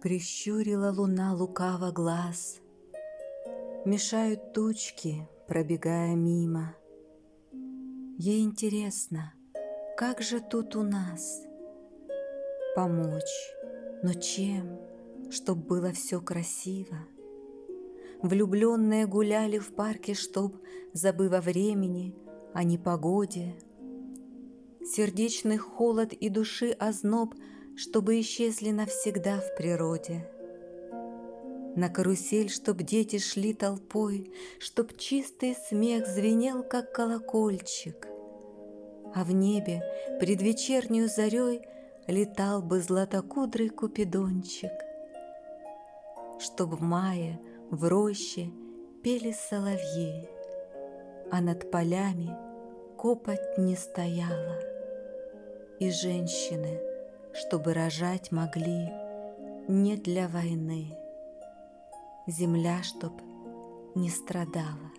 Прищурила луна лукаво глаз, Мешают тучки, пробегая мимо. Ей интересно, как же тут у нас Помочь, но чем, чтоб было все красиво? Влюбленные гуляли в парке, чтоб, забыв о времени, о непогоде, Сердечный холод и души озноб — чтобы исчезли навсегда в природе. На карусель, чтоб дети шли толпой, Чтоб чистый смех звенел, как колокольчик, А в небе предвечернюю зарей Летал бы златокудрый купидончик. Чтоб в мае в роще пели соловьи, А над полями копоть не стояла, И женщины — чтобы рожать могли не для войны. Земля, чтоб не страдала.